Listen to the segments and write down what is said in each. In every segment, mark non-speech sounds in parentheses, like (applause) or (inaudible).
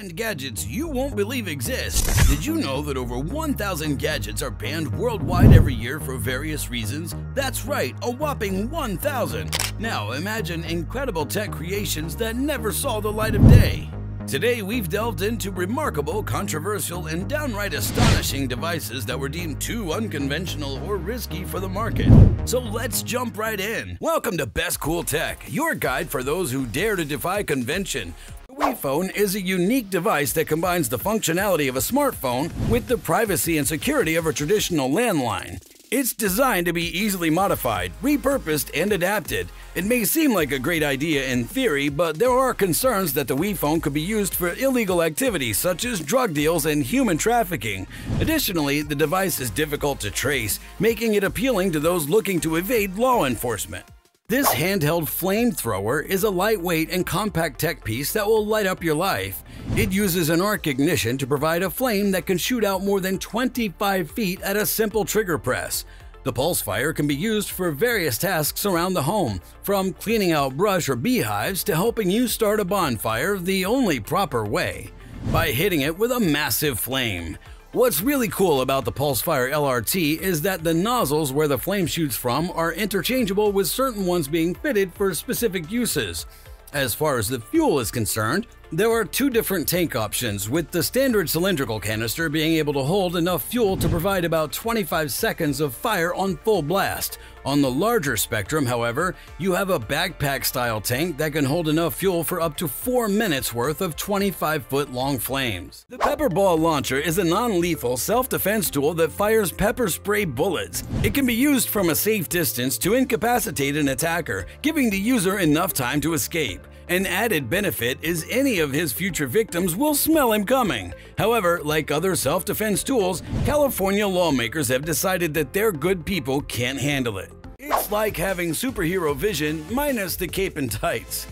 banned gadgets you won't believe exist. Did you know that over 1,000 gadgets are banned worldwide every year for various reasons? That's right, a whopping 1,000. Now imagine incredible tech creations that never saw the light of day. Today, we've delved into remarkable, controversial, and downright astonishing devices that were deemed too unconventional or risky for the market. So let's jump right in. Welcome to Best Cool Tech, your guide for those who dare to defy convention. The WiPhone is a unique device that combines the functionality of a smartphone with the privacy and security of a traditional landline. It's designed to be easily modified, repurposed, and adapted. It may seem like a great idea in theory, but there are concerns that the WiPhone could be used for illegal activities such as drug deals and human trafficking. Additionally, the device is difficult to trace, making it appealing to those looking to evade law enforcement. This handheld flamethrower is a lightweight and compact tech piece that will light up your life. It uses an arc ignition to provide a flame that can shoot out more than 25 feet at a simple trigger press. The Pulsefire can be used for various tasks around the home, from cleaning out brush or beehives to helping you start a bonfire the only proper way by hitting it with a massive flame. What's really cool about the Pulsefire LRT is that the nozzles where the flame shoots from are interchangeable with certain ones being fitted for specific uses. As far as the fuel is concerned, there are two different tank options, with the standard cylindrical canister being able to hold enough fuel to provide about 25 seconds of fire on full blast. On the larger spectrum, however, you have a backpack style tank that can hold enough fuel for up to 4 minutes worth of 25 foot long flames. The PepperBall Launcher is a non lethal self defense tool that fires pepper spray bullets. It can be used from a safe distance to incapacitate an attacker, giving the user enough time to escape. An added benefit is any of his future victims will smell him coming. However, like other self defense tools, California lawmakers have decided that their good people can't handle it. It's like having superhero vision minus the cape and tights.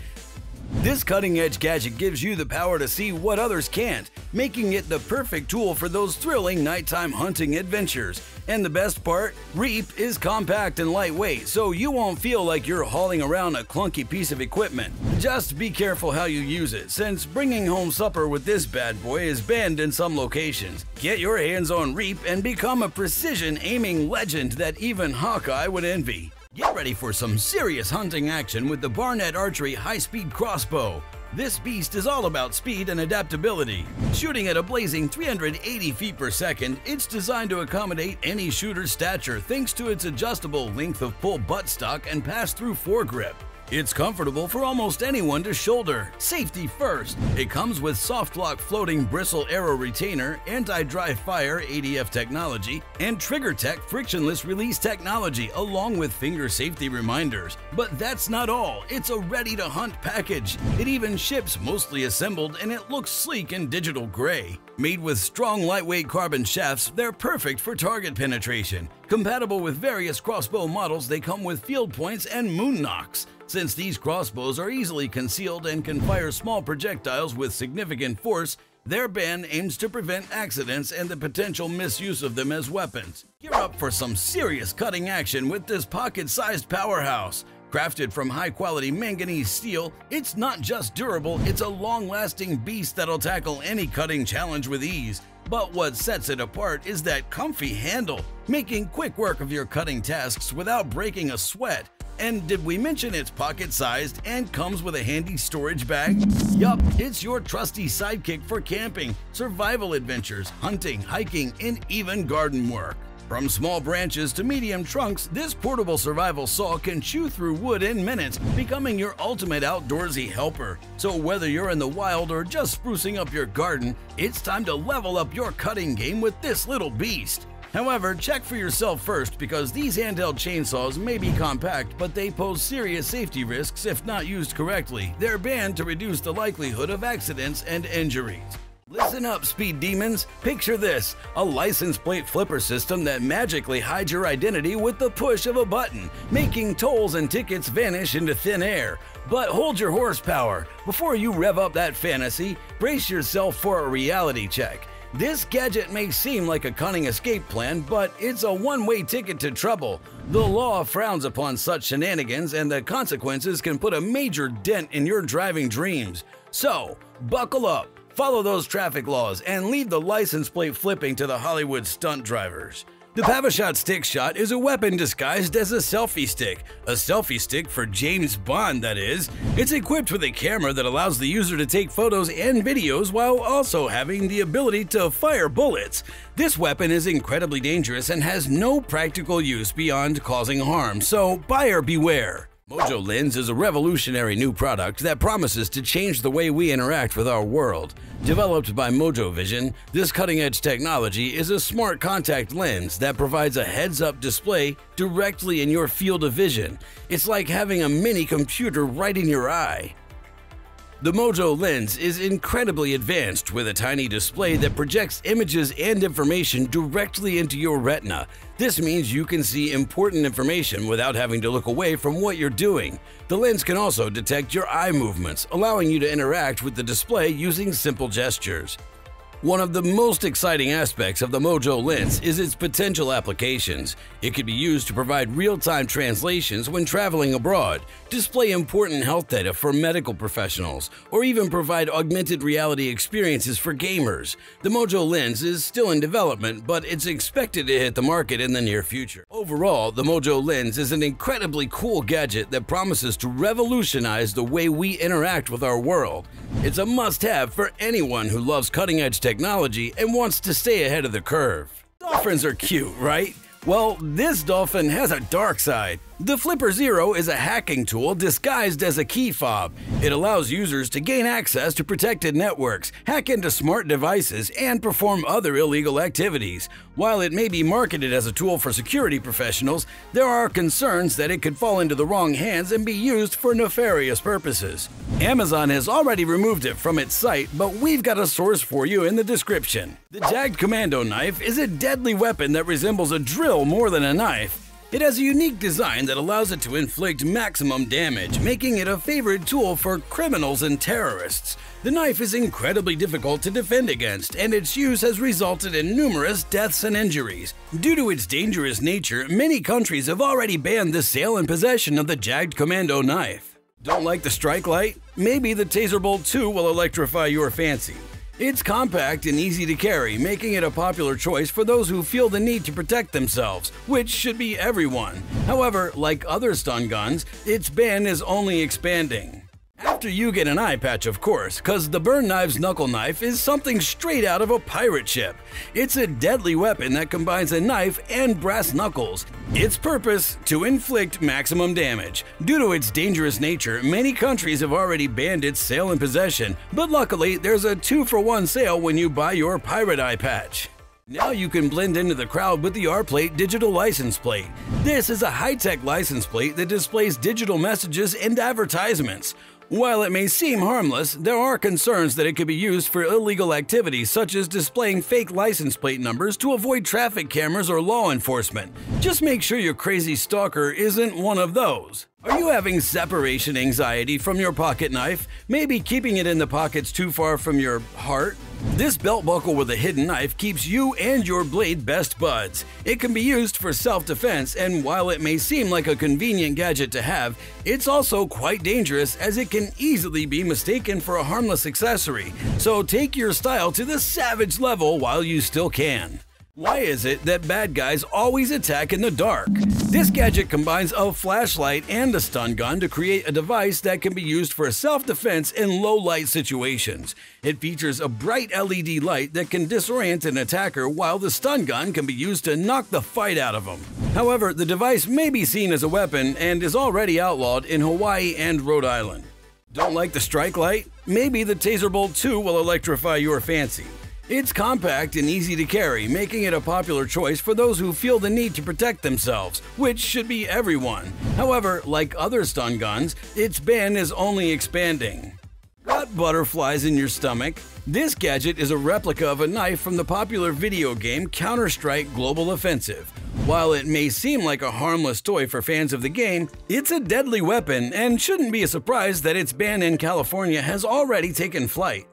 This cutting edge gadget gives you the power to see what others can't, making it the perfect tool for those thrilling nighttime hunting adventures. And the best part, Reap is compact and lightweight, so you won't feel like you're hauling around a clunky piece of equipment. Just be careful how you use it, since bringing home supper with this bad boy is banned in some locations. Get your hands on Reap and become a precision aiming legend that even Hawkeye would envy. Get ready for some serious hunting action with the Barnett Archery High Speed Crossbow. This beast is all about speed and adaptability. Shooting at a blazing 380 feet per second, it's designed to accommodate any shooter's stature thanks to its adjustable length of pull buttstock and pass-through foregrip. It's comfortable for almost anyone to shoulder. Safety first. It comes with soft lock floating bristle arrow retainer, anti-dry fire ADF technology, and TriggerTech frictionless release technology along with finger safety reminders. But that's not all. It's a ready to hunt package. It even ships mostly assembled and it looks sleek in digital gray. Made with strong lightweight carbon shafts, they're perfect for target penetration. Compatible with various crossbow models, they come with field points and moon nocks. Since these crossbows are easily concealed and can fire small projectiles with significant force, their ban aims to prevent accidents and the potential misuse of them as weapons. Gear up for some serious cutting action with this pocket-sized powerhouse. Crafted from high-quality manganese steel, it's not just durable, it's a long-lasting beast that'll tackle any cutting challenge with ease. But what sets it apart is that comfy handle, making quick work of your cutting tasks without breaking a sweat. And did we mention it's pocket sized and comes with a handy storage bag? Yup, it's your trusty sidekick for camping, survival adventures, hunting, hiking, and even garden work. From small branches to medium trunks, this portable survival saw can chew through wood in minutes, becoming your ultimate outdoorsy helper. So whether you're in the wild or just sprucing up your garden, it's time to level up your cutting game with this little beast. However, check for yourself first because these handheld chainsaws may be compact, but they pose serious safety risks if not used correctly. They're banned to reduce the likelihood of accidents and injuries. Listen up, speed demons. Picture this a license plate flipper system that magically hides your identity with the push of a button, making tolls and tickets vanish into thin air. But hold your horsepower. Before you rev up that fantasy, brace yourself for a reality check. This gadget may seem like a cunning escape plan, but it's a one way ticket to trouble. The law frowns upon such shenanigans, and the consequences can put a major dent in your driving dreams. So, buckle up Follow those traffic laws and leave the license plate flipping to the Hollywood stunt drivers. The Pavashot Stick Shot is a weapon disguised as a selfie stick. A selfie stick for James Bond, that is. It's equipped with a camera that allows the user to take photos and videos while also having the ability to fire bullets. This weapon is incredibly dangerous and has no practical use beyond causing harm, so buyer beware. Mojo Lens is a revolutionary new product that promises to change the way we interact with our world. Developed by Mojo Vision, this cutting edge technology is a smart contact lens that provides a heads up display directly in your field of vision. It's like having a mini computer right in your eye. The Mojo lens is incredibly advanced with a tiny display that projects images and information directly into your retina. This means you can see important information without having to look away from what you're doing. The lens can also detect your eye movements, allowing you to interact with the display using simple gestures. One of the most exciting aspects of the Mojo lens is its potential applications. It can be used to provide real-time translations when traveling abroad, display important health data for medical professionals, or even provide augmented reality experiences for gamers. The Mojo lens is still in development, but it's expected to hit the market in the near future. Overall, the Mojo lens is an incredibly cool gadget that promises to revolutionize the way we interact with our world. It's a must-have for anyone who loves cutting-edge technology and wants to stay ahead of the curve. Dolphins are cute, right? Well, this dolphin has a dark side. The Flipper Zero is a hacking tool disguised as a key fob. It allows users to gain access to protected networks, hack into smart devices, and perform other illegal activities. While it may be marketed as a tool for security professionals, there are concerns that it could fall into the wrong hands and be used for nefarious purposes. Amazon has already removed it from its site, but we've got a source for you in the description. The Jagged Commando knife is a deadly weapon that resembles a drill more than a knife. It has a unique design that allows it to inflict maximum damage, making it a favorite tool for criminals and terrorists. The knife is incredibly difficult to defend against, and its use has resulted in numerous deaths and injuries. Due to its dangerous nature, many countries have already banned the sale and possession of the Jagged Commando knife. Don't like the strike light? Maybe the Taser Bolt 2 will electrify your fancy. It's compact and easy to carry, making it a popular choice for those who feel the need to protect themselves, which should be everyone. However, like other stun guns, its ban is only expanding. After you get an eye patch, of course, cause the Burn Knives Knuckle Knife is something straight out of a pirate ship. It's a deadly weapon that combines a knife and brass knuckles. Its purpose, to inflict maximum damage. Due to its dangerous nature, many countries have already banned its sale and possession, but luckily there's a 2 for 1 sale when you buy your pirate eye patch. Now you can blend into the crowd with the R-Plate digital license plate. This is a high-tech license plate that displays digital messages and advertisements. While it may seem harmless, there are concerns that it could be used for illegal activities such as displaying fake license plate numbers to avoid traffic cameras or law enforcement. Just make sure your crazy stalker isn't one of those. Are you having separation anxiety from your pocket knife? Maybe keeping it in the pockets too far from your heart? This belt buckle with a hidden knife keeps you and your blade best buds. It can be used for self-defense, and while it may seem like a convenient gadget to have, it's also quite dangerous as it can easily be mistaken for a harmless accessory. So take your style to the savage level while you still can. Why is it that bad guys always attack in the dark? This gadget combines a flashlight and a stun gun to create a device that can be used for self-defense in low-light situations. It features a bright LED light that can disorient an attacker while the stun gun can be used to knock the fight out of them. However, the device may be seen as a weapon and is already outlawed in Hawaii and Rhode Island. Don't like the strike light? Maybe the Taser Bolt 2 will electrify your fancy. It's compact and easy to carry, making it a popular choice for those who feel the need to protect themselves, which should be everyone. However, like other stun guns, its ban is only expanding. Got butterflies in your stomach? This gadget is a replica of a knife from the popular video game Counter-Strike Global Offensive. While it may seem like a harmless toy for fans of the game, it's a deadly weapon and shouldn't be a surprise that its ban in California has already taken flight.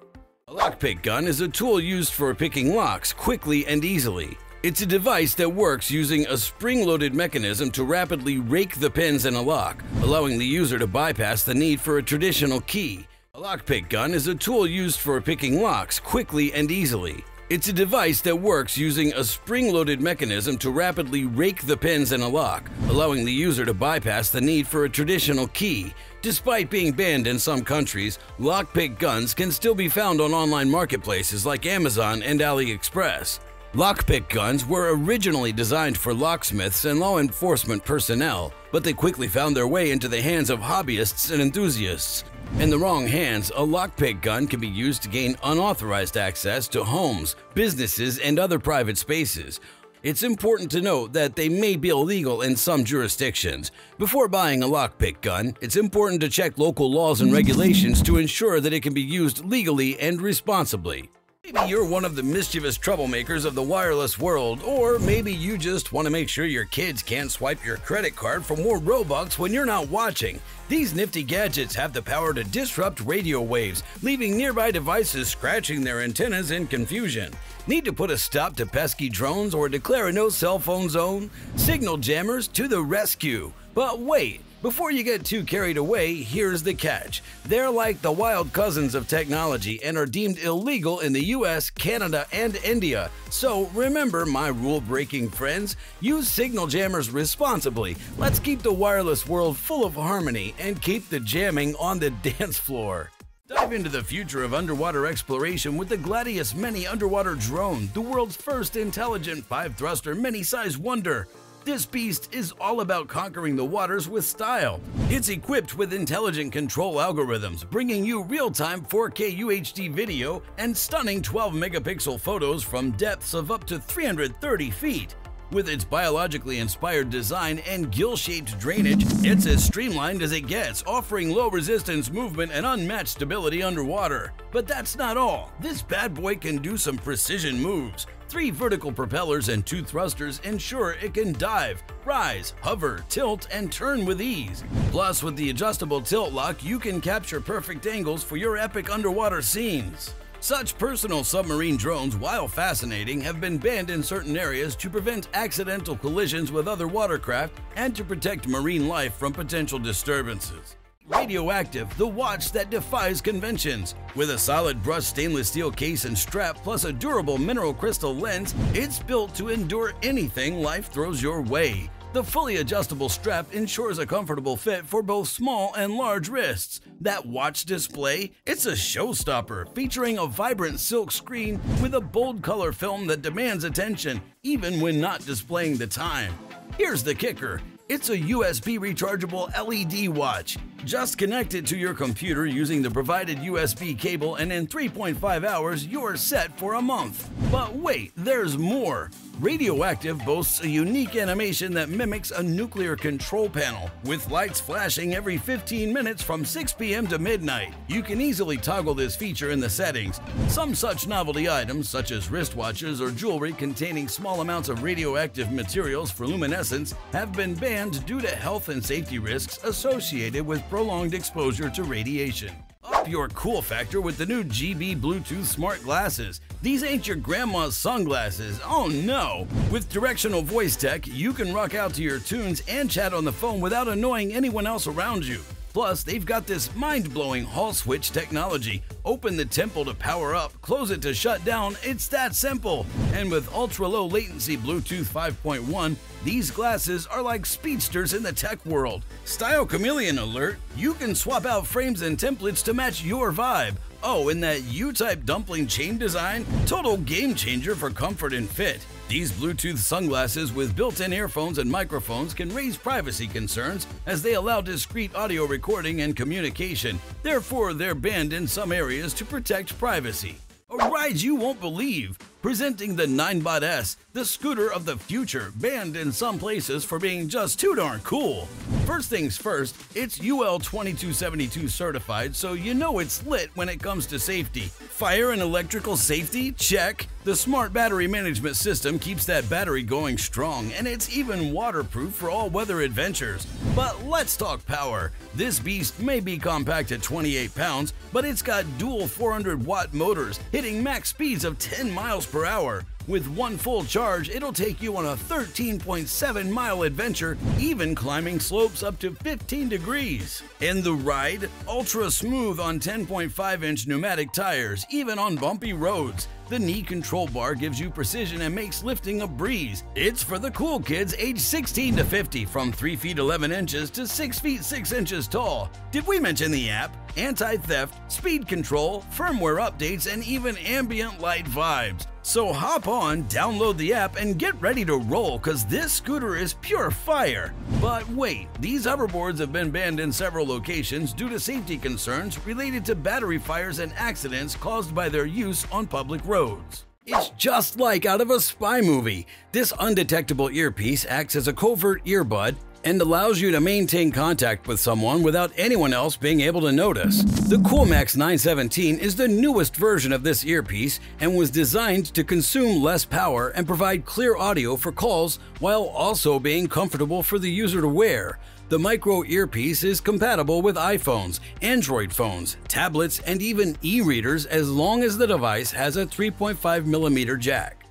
Lockpick gun is a tool used for picking locks quickly and easily. It's a device that works using a spring-loaded mechanism to rapidly rake the pins in a lock, allowing the user to bypass the need for a traditional key. A lockpick gun is a tool used for picking locks quickly and easily. It's a device that works using a spring-loaded mechanism to rapidly rake the pins in a lock, allowing the user to bypass the need for a traditional key. Despite being banned in some countries, lockpick guns can still be found on online marketplaces like Amazon and AliExpress. Lockpick guns were originally designed for locksmiths and law enforcement personnel, but they quickly found their way into the hands of hobbyists and enthusiasts. In the wrong hands, a lockpick gun can be used to gain unauthorized access to homes, businesses, and other private spaces. It's important to note that they may be illegal in some jurisdictions. Before buying a lockpick gun, it's important to check local laws and regulations to ensure that it can be used legally and responsibly. Maybe you're one of the mischievous troublemakers of the wireless world, or maybe you just want to make sure your kids can't swipe your credit card for more Robux when you're not watching. These nifty gadgets have the power to disrupt radio waves, leaving nearby devices scratching their antennas in confusion. Need to put a stop to pesky drones or declare a no cell phone zone? Signal jammers to the rescue! But wait, before you get too carried away, here's the catch. They're like the wild cousins of technology and are deemed illegal in the US, Canada, and India. So remember, my rule breaking friends, use signal jammers responsibly. Let's keep the wireless world full of harmony and keep the jamming on the (laughs) dance floor. Dive into the future of underwater exploration with the Gladius Mini underwater drone, the world's first intelligent five thruster mini size wonder. This beast is all about conquering the waters with style. It's equipped with intelligent control algorithms, bringing you real-time 4K UHD video and stunning 12 megapixel photos from depths of up to 330 feet. With its biologically inspired design and gill-shaped drainage, it's as streamlined as it gets, offering low-resistance movement and unmatched stability underwater. But that's not all. This bad boy can do some precision moves. Three vertical propellers and two thrusters ensure it can dive, rise, hover, tilt, and turn with ease. Plus, with the adjustable tilt lock, you can capture perfect angles for your epic underwater scenes. Such personal submarine drones, while fascinating, have been banned in certain areas to prevent accidental collisions with other watercraft and to protect marine life from potential disturbances. Radioactive, the watch that defies conventions. With a solid brushed stainless steel case and strap plus a durable mineral crystal lens, it's built to endure anything life throws your way. The fully adjustable strap ensures a comfortable fit for both small and large wrists. That watch display, it's a showstopper featuring a vibrant silk screen with a bold color film that demands attention even when not displaying the time. Here's the kicker. It's a USB rechargeable LED watch. Just connect it to your computer using the provided USB cable and in 3.5 hours you're set for a month. But wait, there's more! Radioactive boasts a unique animation that mimics a nuclear control panel, with lights flashing every 15 minutes from 6 p.m. to midnight. You can easily toggle this feature in the settings. Some such novelty items, such as wristwatches or jewelry containing small amounts of radioactive materials for luminescence, have been banned due to health and safety risks associated with prolonged exposure to radiation. Up your cool factor with the new GB Bluetooth smart glasses. These ain't your grandma's sunglasses, oh no! With directional voice tech, you can rock out to your tunes and chat on the phone without annoying anyone else around you. Plus, they've got this mind-blowing Hall switch technology. Open the temple to power up, close it to shut down, it's that simple. And with ultra-low latency Bluetooth 5.1, these glasses are like speedsters in the tech world. Style Chameleon alert, you can swap out frames and templates to match your vibe. Oh, and that U-type dumpling chain design? Total game changer for comfort and fit. These Bluetooth sunglasses with built-in earphones and microphones can raise privacy concerns as they allow discreet audio recording and communication. Therefore, they're banned in some areas to protect privacy. A ride you won't believe! Presenting the Ninebot S, the scooter of the future, banned in some places for being just too darn cool. First things first, it's UL 2272 certified, so you know it's lit when it comes to safety. Fire and electrical safety? Check. The smart battery management system keeps that battery going strong, and it's even waterproof for all weather adventures. But let's talk power. This beast may be compact at 28 pounds, but it's got dual 400 watt motors hitting max speeds of 10 miles per hour. With one full charge, it'll take you on a 13.7 mile adventure, even climbing slopes up to 15 degrees. And the ride? Ultra smooth on 10.5 inch pneumatic tires, even on bumpy roads. The knee control bar gives you precision and makes lifting a breeze. It's for the cool kids age 16 to 50 from 3 feet 11 inches to 6 feet 6 inches tall. Did we mention the app? Anti-theft, speed control, firmware updates, and even ambient light vibes. So hop on, download the app, and get ready to roll because this scooter is pure fire. But wait, these hoverboards have been banned in several locations due to safety concerns related to battery fires and accidents caused by their use on public roads. It's just like out of a spy movie. This undetectable earpiece acts as a covert earbud and allows you to maintain contact with someone without anyone else being able to notice. The Coolmax 917 is the newest version of this earpiece and was designed to consume less power and provide clear audio for calls while also being comfortable for the user to wear. The micro earpiece is compatible with iPhones, Android phones, tablets, and even e-readers as long as the device has a 3.5mm jack.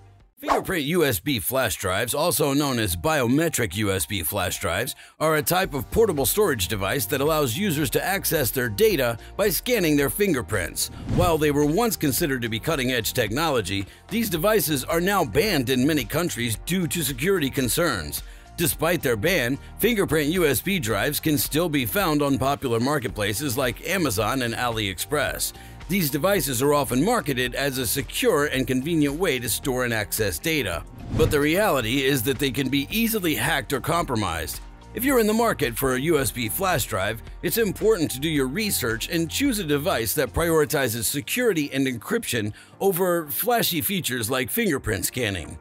Fingerprint USB flash drives, also known as biometric USB flash drives, are a type of portable storage device that allows users to access their data by scanning their fingerprints. While they were once considered to be cutting-edge technology, these devices are now banned in many countries due to security concerns. Despite their ban, fingerprint USB drives can still be found on popular marketplaces like Amazon and AliExpress. These devices are often marketed as a secure and convenient way to store and access data. But the reality is that they can be easily hacked or compromised. If you're in the market for a USB flash drive, it's important to do your research and choose a device that prioritizes security and encryption over flashy features like fingerprint scanning.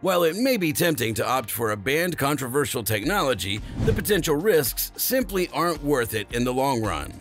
While it may be tempting to opt for a banned controversial technology, the potential risks simply aren't worth it in the long run.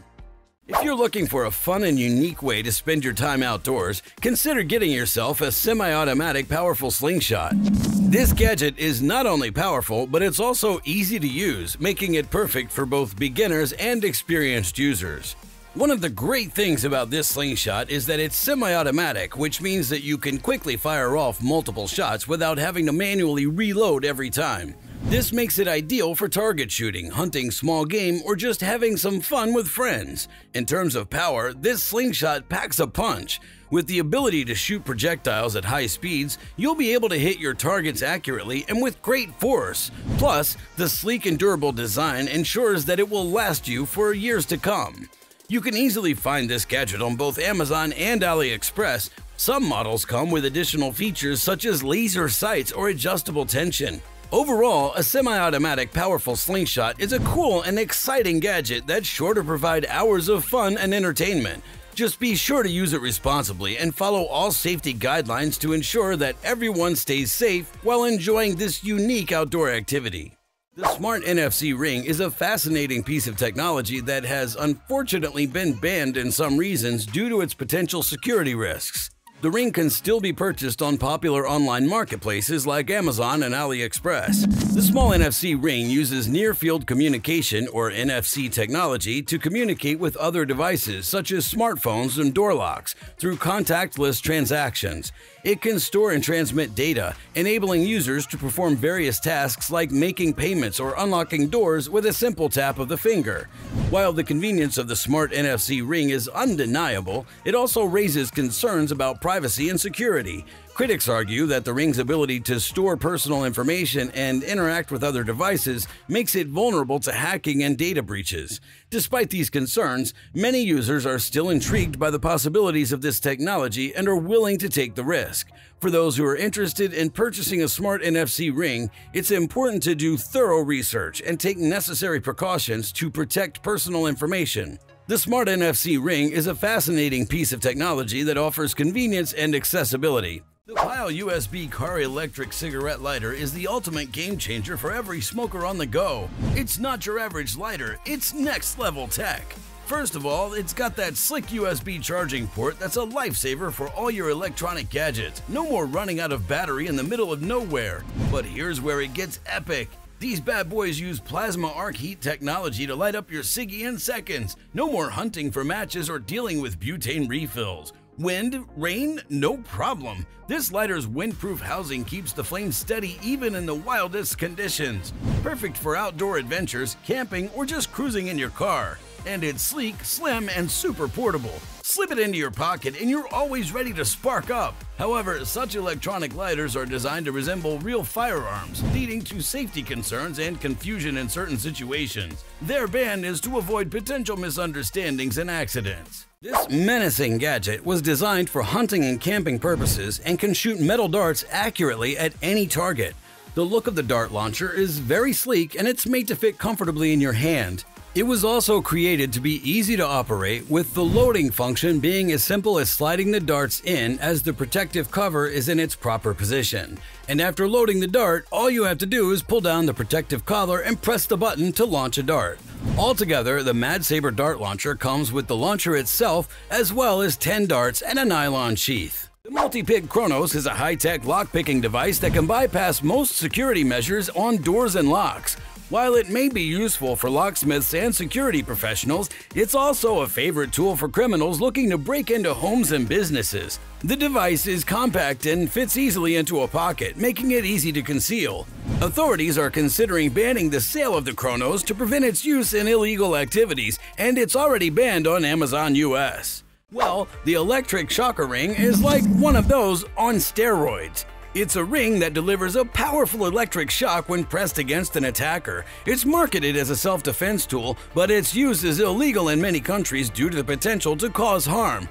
If you're looking for a fun and unique way to spend your time outdoors, consider getting yourself a semi-automatic powerful slingshot. This gadget is not only powerful, but it's also easy to use, making it perfect for both beginners and experienced users. One of the great things about this slingshot is that it's semi-automatic, which means that you can quickly fire off multiple shots without having to manually reload every time. This makes it ideal for target shooting, hunting small game, or just having some fun with friends. In terms of power, this slingshot packs a punch. With the ability to shoot projectiles at high speeds, you'll be able to hit your targets accurately and with great force. Plus, the sleek and durable design ensures that it will last you for years to come. You can easily find this gadget on both Amazon and AliExpress. Some models come with additional features such as laser sights or adjustable tension. Overall, a semi-automatic powerful slingshot is a cool and exciting gadget that's sure to provide hours of fun and entertainment. Just be sure to use it responsibly and follow all safety guidelines to ensure that everyone stays safe while enjoying this unique outdoor activity. The Smart NFC Ring is a fascinating piece of technology that has unfortunately been banned in some reasons due to its potential security risks. The ring can still be purchased on popular online marketplaces like Amazon and AliExpress. The small NFC ring uses near field communication or NFC technology to communicate with other devices such as smartphones and door locks through contactless transactions. It can store and transmit data, enabling users to perform various tasks like making payments or unlocking doors with a simple tap of the finger. While the convenience of the smart NFC ring is undeniable, it also raises concerns about privacy and security. Critics argue that the ring's ability to store personal information and interact with other devices makes it vulnerable to hacking and data breaches. Despite these concerns, many users are still intrigued by the possibilities of this technology and are willing to take the risk. For those who are interested in purchasing a smart NFC ring, it's important to do thorough research and take necessary precautions to protect personal information. The Smart NFC Ring is a fascinating piece of technology that offers convenience and accessibility. The Pyle USB Car Electric Cigarette Lighter is the ultimate game changer for every smoker on the go. It's not your average lighter, it's next level tech. First of all, it's got that slick USB charging port that's a lifesaver for all your electronic gadgets. No more running out of battery in the middle of nowhere. But here's where it gets epic. These bad boys use plasma arc heat technology to light up your Siggy in seconds. No more hunting for matches or dealing with butane refills. Wind, rain, no problem. This lighter's windproof housing keeps the flame steady even in the wildest conditions. Perfect for outdoor adventures, camping, or just cruising in your car. And it's sleek, slim, and super portable. Slip it into your pocket and you're always ready to spark up. However, such electronic lighters are designed to resemble real firearms, leading to safety concerns and confusion in certain situations. Their ban is to avoid potential misunderstandings and accidents. This menacing gadget was designed for hunting and camping purposes and can shoot metal darts accurately at any target. The look of the dart launcher is very sleek and it's made to fit comfortably in your hand. It was also created to be easy to operate, with the loading function being as simple as sliding the darts in as the protective cover is in its proper position. And after loading the dart, all you have to do is pull down the protective collar and press the button to launch a dart. Altogether, the Mad Saber dart launcher comes with the launcher itself as well as 10 darts and a nylon sheath. The Multi-Pick Kronos is a high-tech lock-picking device that can bypass most security measures on doors and locks. While it may be useful for locksmiths and security professionals, it's also a favorite tool for criminals looking to break into homes and businesses. The device is compact and fits easily into a pocket, making it easy to conceal. Authorities are considering banning the sale of the Kronos to prevent its use in illegal activities, and it's already banned on Amazon US. Well, the electric shocker ring is like one of those on steroids. It's a ring that delivers a powerful electric shock when pressed against an attacker. It's marketed as a self defense tool, but its use is illegal in many countries due to the potential to cause harm.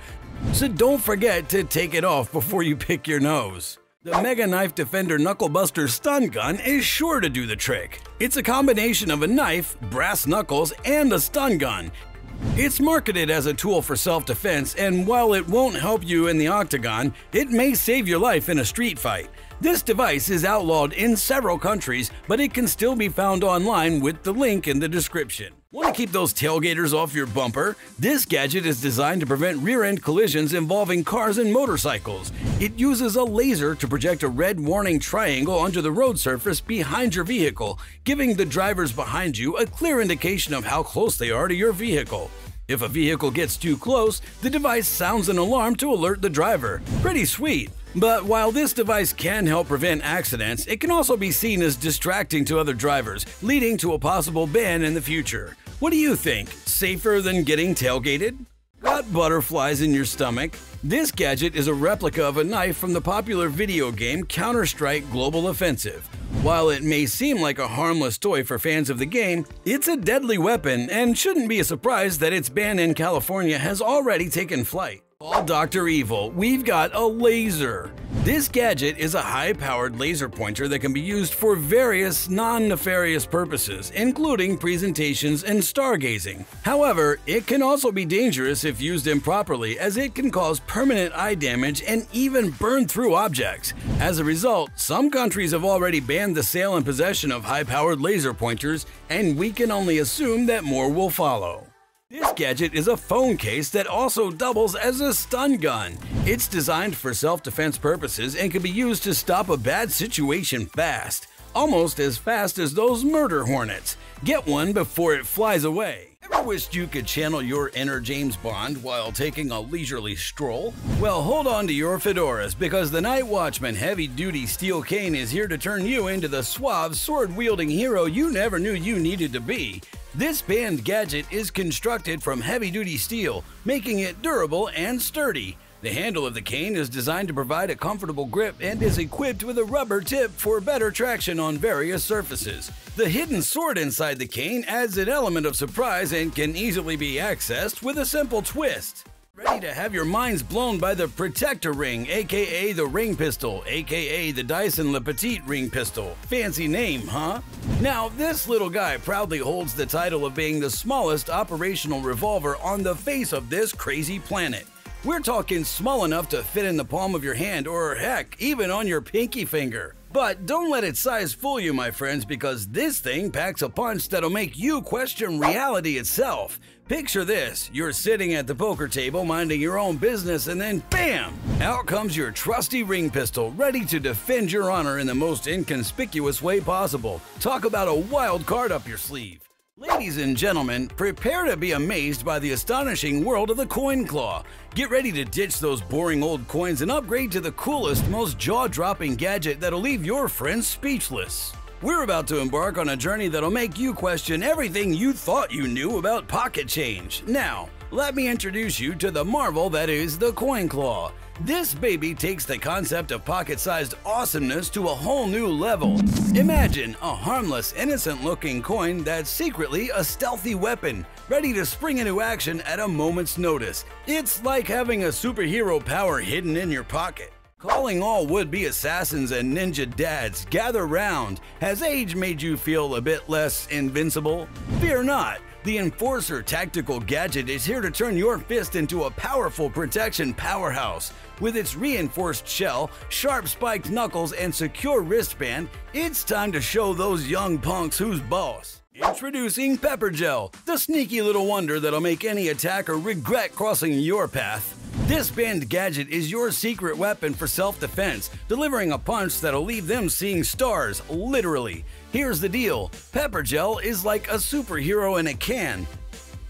So don't forget to take it off before you pick your nose. The Mega Knife Defender Knuckle Buster Stun Gun is sure to do the trick. It's a combination of a knife, brass knuckles, and a stun gun. It's marketed as a tool for self defense, and while it won't help you in the octagon, it may save your life in a street fight. This device is outlawed in several countries, but it can still be found online with the link in the description. Want to keep those tailgaters off your bumper? This gadget is designed to prevent rear end collisions involving cars and motorcycles. It uses a laser to project a red warning triangle onto the road surface behind your vehicle, giving the drivers behind you a clear indication of how close they are to your vehicle. If a vehicle gets too close, the device sounds an alarm to alert the driver. Pretty sweet. But while this device can help prevent accidents, it can also be seen as distracting to other drivers, leading to a possible ban in the future. What do you think? Safer than getting tailgated? Got butterflies in your stomach? This gadget is a replica of a knife from the popular video game Counter Strike Global Offensive. While it may seem like a harmless toy for fans of the game, it's a deadly weapon and shouldn't be a surprise that its ban in California has already taken flight. All Dr. Evil, we've got a laser. This gadget is a high-powered laser pointer that can be used for various non-nefarious purposes, including presentations and stargazing. However, it can also be dangerous if used improperly as it can cause permanent eye damage and even burn through objects. As a result, some countries have already banned the sale and possession of high-powered laser pointers, and we can only assume that more will follow. This gadget is a phone case that also doubles as a stun gun. It's designed for self-defense purposes and can be used to stop a bad situation fast. Almost as fast as those murder hornets. Get one before it flies away. Ever wished you could channel your inner James Bond while taking a leisurely stroll? Well, hold on to your fedoras because the Night Watchman Heavy Duty Steel Cane is here to turn you into the suave, sword wielding hero you never knew you needed to be. This band gadget is constructed from heavy-duty steel, making it durable and sturdy. The handle of the cane is designed to provide a comfortable grip and is equipped with a rubber tip for better traction on various surfaces. The hidden sword inside the cane adds an element of surprise and can easily be accessed with a simple twist. Ready to have your minds blown by the Protector Ring, aka the Ring Pistol, aka the Dyson Le Petit Ring Pistol. Fancy name, huh? Now, this little guy proudly holds the title of being the smallest operational revolver on the face of this crazy planet. We're talking small enough to fit in the palm of your hand or heck, even on your pinky finger. But don't let its size fool you, my friends, because this thing packs a punch that'll make you question reality itself. Picture this you're sitting at the poker table minding your own business, and then BAM! Out comes your trusty ring pistol, ready to defend your honor in the most inconspicuous way possible. Talk about a wild card up your sleeve. Ladies and gentlemen, prepare to be amazed by the astonishing world of the coin claw. Get ready to ditch those boring old coins and upgrade to the coolest, most jaw-dropping gadget that'll leave your friends speechless. We're about to embark on a journey that'll make you question everything you thought you knew about pocket change. Now, let me introduce you to the marvel that is the coin claw. This baby takes the concept of pocket-sized awesomeness to a whole new level. Imagine a harmless, innocent-looking coin that's secretly a stealthy weapon, ready to spring into action at a moment's notice. It's like having a superhero power hidden in your pocket. Calling all would-be assassins and ninja dads, gather round. Has age made you feel a bit less invincible? Fear not, the Enforcer tactical gadget is here to turn your fist into a powerful protection powerhouse. With its reinforced shell, sharp spiked knuckles, and secure wristband, it's time to show those young punks who's boss. Introducing Pepper Gel, the sneaky little wonder that'll make any attacker regret crossing your path. This band gadget is your secret weapon for self-defense, delivering a punch that'll leave them seeing stars, literally. Here's the deal, Pepper Gel is like a superhero in a can.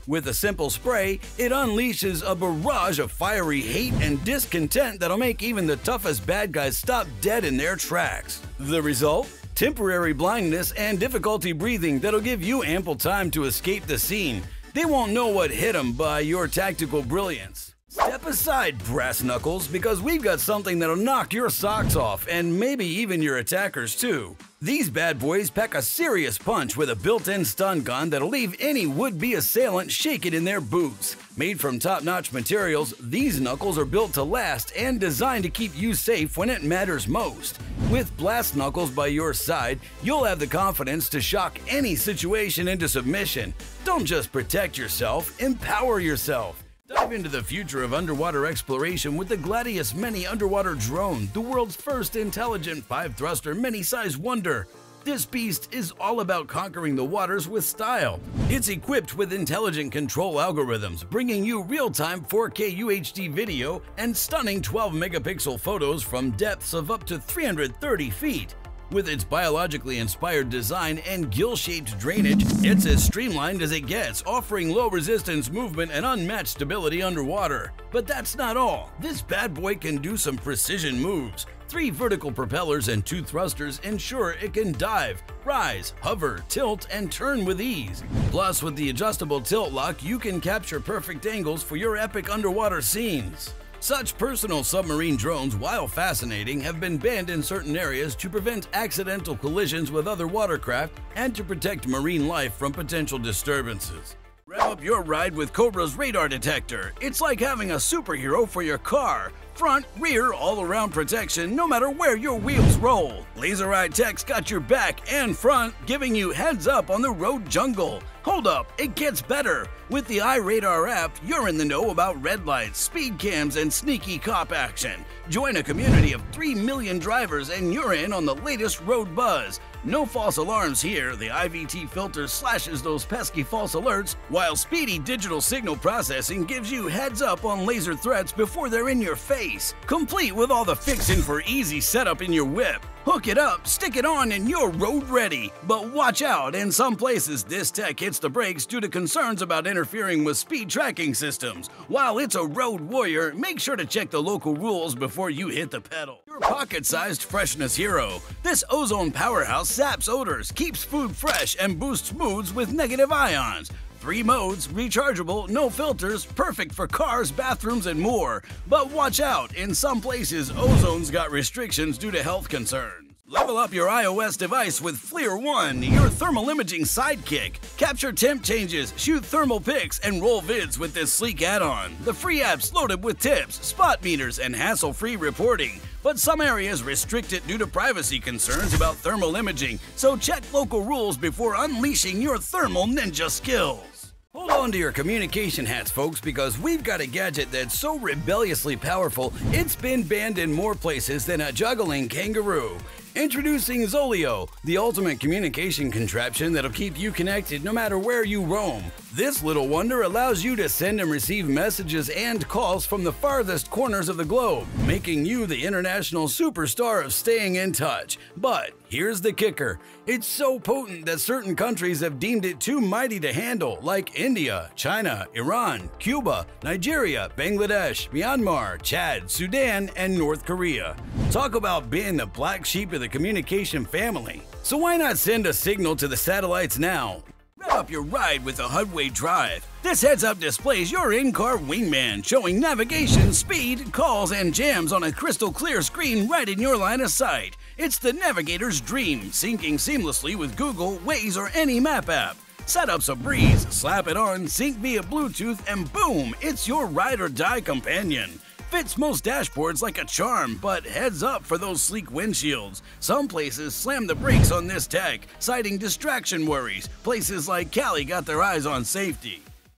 With a simple spray, it unleashes a barrage of fiery hate and discontent that'll make even the toughest bad guys stop dead in their tracks. The result? Temporary blindness and difficulty breathing that'll give you ample time to escape the scene. They won't know what hit them by your tactical brilliance. Step aside, brass knuckles, because we've got something that'll knock your socks off and maybe even your attackers too. These bad boys pack a serious punch with a built-in stun gun that'll leave any would-be assailant shaking in their boots. Made from top-notch materials, these knuckles are built to last and designed to keep you safe when it matters most. With Blast Knuckles by your side, you'll have the confidence to shock any situation into submission. Don't just protect yourself, empower yourself. Dive into the future of underwater exploration with the Gladius Mini underwater drone, the world's first intelligent five-thruster mini-size wonder. This beast is all about conquering the waters with style. It's equipped with intelligent control algorithms, bringing you real-time 4K UHD video and stunning 12-megapixel photos from depths of up to 330 feet. With its biologically inspired design and gill-shaped drainage, it's as streamlined as it gets, offering low resistance movement and unmatched stability underwater. But that's not all. This bad boy can do some precision moves. Three vertical propellers and two thrusters ensure it can dive, rise, hover, tilt, and turn with ease. Plus, with the adjustable tilt lock, you can capture perfect angles for your epic underwater scenes. Such personal submarine drones, while fascinating, have been banned in certain areas to prevent accidental collisions with other watercraft and to protect marine life from potential disturbances. Rev up your ride with Cobra's radar detector. It's like having a superhero for your car. Front, rear, all around protection no matter where your wheels roll. Laser Eye Tech's got your back and front, giving you heads up on the road jungle. Hold up, it gets better. With the iRadar app, you're in the know about red lights, speed cams, and sneaky cop action. Join a community of 3 million drivers and you're in on the latest road buzz. No false alarms here, the IVT filter slashes those pesky false alerts, while speedy digital signal processing gives you heads up on laser threats before they're in your face, complete with all the fixin' for easy setup in your whip. Hook it up, stick it on, and you're road ready. But watch out, in some places this tech hits the brakes due to concerns about interfering with speed tracking systems. While it's a road warrior, make sure to check the local rules before you hit the pedal. Your pocket-sized freshness hero. This ozone powerhouse saps odors, keeps food fresh, and boosts moods with negative ions. Three modes, rechargeable, no filters, perfect for cars, bathrooms, and more. But watch out, in some places, Ozone's got restrictions due to health concerns. Level up your iOS device with FLIR One, your thermal imaging sidekick. Capture temp changes, shoot thermal pics, and roll vids with this sleek add-on. The free app's loaded with tips, spot meters, and hassle-free reporting. But some areas restrict it due to privacy concerns about thermal imaging, so check local rules before unleashing your thermal ninja skills. Hold on to your communication hats, folks, because we've got a gadget that's so rebelliously powerful, it's been banned in more places than a juggling kangaroo. Introducing Zoleo, the ultimate communication contraption that'll keep you connected no matter where you roam. This little wonder allows you to send and receive messages and calls from the farthest corners of the globe, making you the international superstar of staying in touch. But here's the kicker it's so potent that certain countries have deemed it too mighty to handle, like India, China, Iran, Cuba, Nigeria, Bangladesh, Myanmar, Chad, Sudan, and North Korea. Talk about being the black sheep of the communication family. So why not send a signal to the satellites now? Rev up your ride with the Hudway Drive. This heads-up displays your in-car wingman, showing navigation, speed, calls, and jams on a crystal clear screen right in your line of sight. It's the navigator's dream, syncing seamlessly with Google, Waze, or any map app. Setup's a breeze, slap it on, sync via Bluetooth, and boom, it's your ride or die companion. Fits most dashboards like a charm, but heads up for those sleek windshields. Some places slam the brakes on this tech, citing distraction worries. Places like Cali got their eyes on safety.